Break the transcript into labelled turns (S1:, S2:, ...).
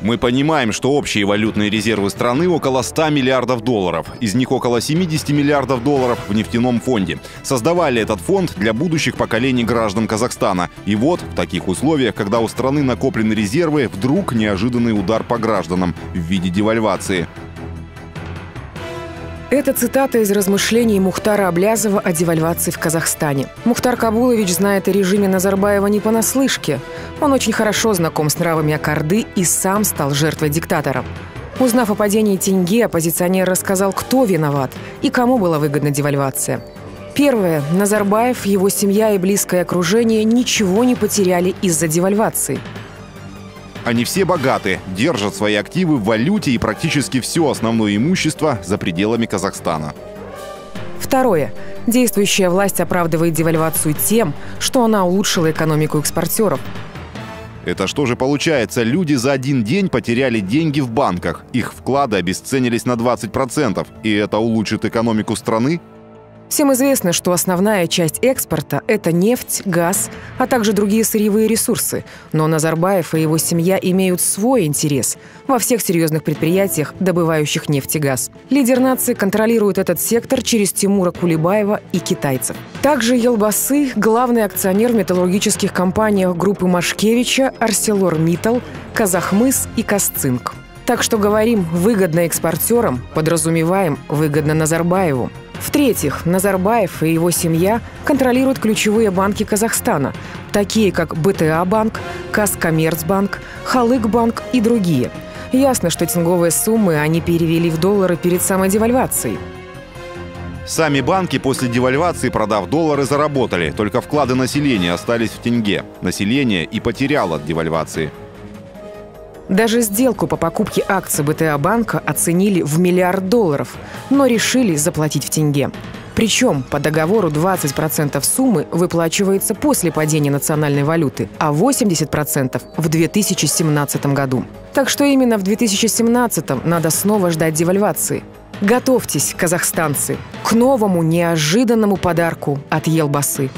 S1: Мы понимаем, что общие валютные резервы страны около 100 миллиардов долларов. Из них около 70 миллиардов долларов в нефтяном фонде. Создавали этот фонд для будущих поколений граждан Казахстана. И вот в таких условиях, когда у страны накоплены резервы, вдруг неожиданный удар по гражданам в виде девальвации.
S2: Это цитата из размышлений Мухтара Аблязова о девальвации в Казахстане. Мухтар Кабулович знает о режиме Назарбаева не понаслышке. Он очень хорошо знаком с нравами Акарды и сам стал жертвой диктатора. Узнав о падении тенге, оппозиционер рассказал, кто виноват и кому была выгодна девальвация. Первое. Назарбаев, его семья и близкое окружение ничего не потеряли из-за девальвации –
S1: они все богаты, держат свои активы в валюте и практически все основное имущество за пределами Казахстана.
S2: Второе. Действующая власть оправдывает девальвацию тем, что она улучшила экономику экспортеров.
S1: Это что же получается? Люди за один день потеряли деньги в банках. Их вклады обесценились на 20%. И это улучшит экономику страны?
S2: Всем известно, что основная часть экспорта – это нефть, газ, а также другие сырьевые ресурсы. Но Назарбаев и его семья имеют свой интерес во всех серьезных предприятиях, добывающих нефть и газ. Лидер нации контролирует этот сектор через Тимура Кулибаева и китайцев. Также Елбасы – главный акционер в металлургических компаниях группы Машкевича, Арселор Миттал, Казахмыс и Касцинк. Так что говорим выгодно экспортерам, подразумеваем выгодно Назарбаеву. В-третьих, Назарбаев и его семья контролируют ключевые банки Казахстана, такие как БТА-банк, Казкоммерцбанк, Халык-банк и другие. Ясно, что тенговые суммы они перевели в доллары перед самой девальвацией.
S1: Сами банки после девальвации, продав доллары, заработали. Только вклады населения остались в тенге. Население и потеряло от девальвации.
S2: Даже сделку по покупке акций БТА банка оценили в миллиард долларов, но решили заплатить в тенге. Причем по договору 20% суммы выплачивается после падения национальной валюты, а 80% в 2017 году. Так что именно в 2017 надо снова ждать девальвации. Готовьтесь, казахстанцы, к новому неожиданному подарку от Елбасы.